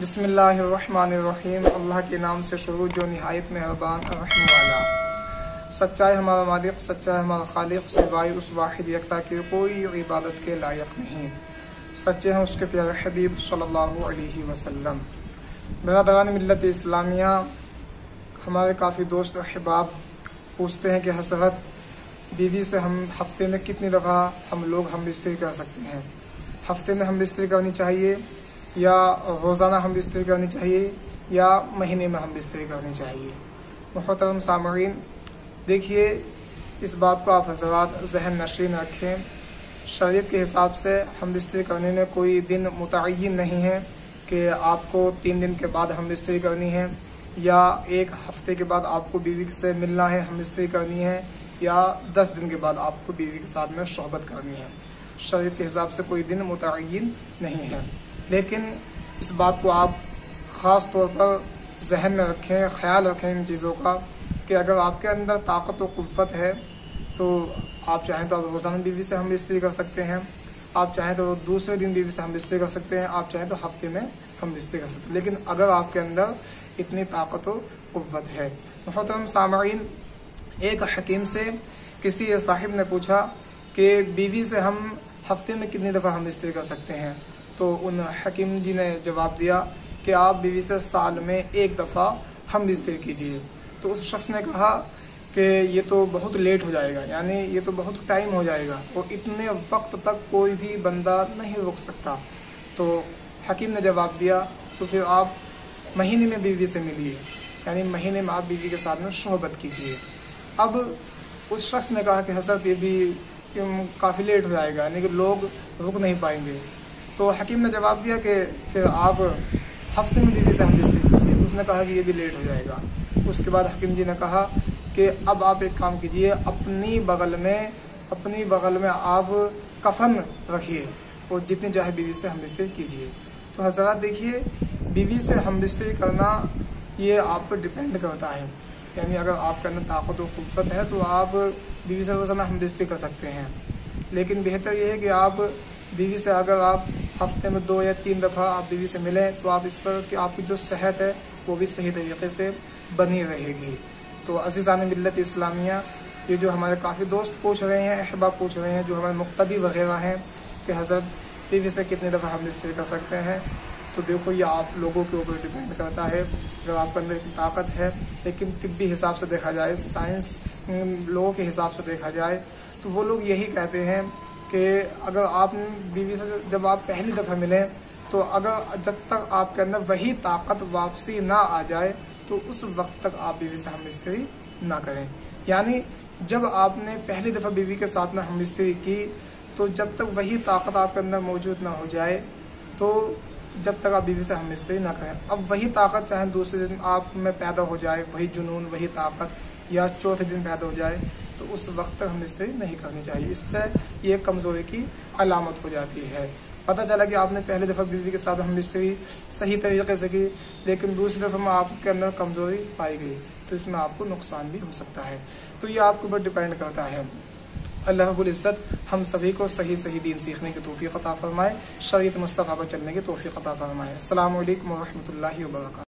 बिस्मिल्लाहिर्रहमानिर्रहीम। अल्लाह के नाम से शुरू, जो नहायत मेहरबान रहम वाला। सच्चाई हमारा मालिक, सच्चाई हमारा खालिक, सिवाय उस वाहिद यकता के कोई इबादत के लायक नहीं। सच्चे हैं उसके प्यारे हबीब सल्लल्लाहु अलैहि वसल्लम। बरदरान मिलत इस्लामिया, हमारे काफ़ी दोस्त अहबाब पूछते हैं कि हसरत बीवी से हम हफ़्ते में कितनी दफ़ा हम लोग हम बिस्तरी कर सकते हैं? हफ़्ते में हम बिस्तरी करनी चाहिए? या रोज़ाना हम बिस्तरी करनी चाहिए, या महीने में हम बिस्तरी करनी चाहिए। मोहतरम सामरीन, देखिए, इस बात को आप हजरात जहन नशीन रखें। शरीत के हिसाब से हम बिस्तरी करने में कोई दिन मुतन नहीं है कि आपको तीन दिन के बाद हम बिस्तरी करनी है, या एक हफ़्ते के बाद आपको बीवी से मिलना है, हम बिस्तरी करनी है, या दस दिन के बाद आपको बीवी के साथ में शहबत करनी है। शरीर के हिसाब से कोई दिन मुतन नहीं है। लेकिन इस बात को आप ख़ास तौर पर जहन में रखें, ख्याल रखें इन चीज़ों का कि अगर आपके अंदर ताकत व कुत है तो आप चाहें तो आप रोज़ाना बीवी से हम बिस्तरी कर सकते हैं। आप चाहें तो दूसरे दिन बीवी से हम बिस्तरी कर सकते हैं। आप चाहें तो हफ़्ते में हम बिस्तरी कर सकते हैं। लेकिन अगर आपके अंदर इतनी ताकत व कुत है, मोहतरम सामीन एक हकीम से किसी साहिब ने पूछा कि बीवी से हम हफ़्ते में कितनी दफ़ा हम इस्त्री कर सकते हैं? तो उन हकीम जी ने जवाब दिया कि आप बीवी से साल में एक दफ़ा हम इस्त्री कीजिए। तो उस शख्स ने कहा कि ये तो बहुत लेट हो जाएगा, यानी ये तो बहुत टाइम हो जाएगा और इतने वक्त तक कोई भी बंदा नहीं रुक सकता। तो हकीम ने जवाब दिया तो फिर आप महीने में बीवी से मिलिए, यानी महीने में आप बीवी के साथ में शहबत कीजिए। अब उस शख्स ने कहा कि हसरत ये भी काफ़ी लेट हो जाएगा, यानी कि लोग रुक नहीं पाएँगे। तो हकीम ने जवाब दिया कि फिर आप हफ़्ते में बीवी से हम बिस्तर कीजिए। उसने कहा कि ये भी लेट हो जाएगा। उसके बाद हकीम जी ने कहा कि अब आप एक काम कीजिए, अपनी बगल में, अपनी बगल में आप कफन रखिए और जितनी चाहे बीवी से हम बिस्तर कीजिए। तो हजरात देखिए, बीवी से हम बिस्तर करना ये आप पर डिपेंड करता है। यानी अगर आपके अंदर ताकत व खूबसूरत है तो आप बीवी से रोज़ाना हम बिस्तर कर सकते हैं। लेकिन बेहतर यह है कि आप बीवी से अगर आप हफ़्ते में दो या तीन दफ़ा आप बीवी से मिलें तो आप इस पर कि आपकी जो सेहत है, वो भी सही तरीके से बनी रहेगी। तो अजीज़ान मिलत इस्लामिया, ये जो हमारे काफ़ी दोस्त पूछ रहे हैं अहबाब पूछ रहे हैं, जो हमारे मुख्तदी वगैरह हैं, कि हज़रत बीवी से कितनी दफ़ा हम बिस्तर कर सकते हैं। तो देखो ये आप लोगों के ऊपर डिपेंड करता है, अगर आपके अंदर इतनी ताकत है, लेकिन तिब्बी हिसाब से देखा जाए, साइंस लोगों के हिसाब से देखा जाए तो वो लोग यही कहते हैं कि अगर आप बीवी से जब आप पहली दफ़ा मिलें तो अगर जब तक आपके अंदर वही ताकत वापसी ना आ जाए तो उस वक्त तक आप बीवी से हम मिस्त्री ना करें। यानी जब आपने पहली दफ़ा बीवी के साथ में हम मिस्त्री की तो जब तक वही ताकत आपके अंदर मौजूद ना हो जाए तो जब तक आप बीवी से हम मिस्त्री ना करें अब वही ताकत चाहे दूसरे दिन आप में पैदा हो जाए, वही जुनून, वही ताकत, या चौथे दिन पैदा हो जाए तो उस वक्त तक हम मिस्त्री नहीं करनी चाहिए। इससे ये कमज़ोरी की अलामत हो जाती है। पता चला कि आपने पहली दफ़ा बीवी के साथ हम मिस्त्री सही तरीके से की, लेकिन दूसरी दफ़ा में आपके अंदर कमज़ोरी पाई गई तो इसमें आपको नुकसान भी हो सकता है। तो ये आपके ऊपर डिपेंड करता है। अल्लाह इज़्ज़त, हम सभी को सही सही दीन सीखने की तोफ़ी अता फ़रमाए शरीत मुस्तफ़ा पर चलने की तोफ़ी अता फ़रमाए। अल्लाम वरहमल वर्क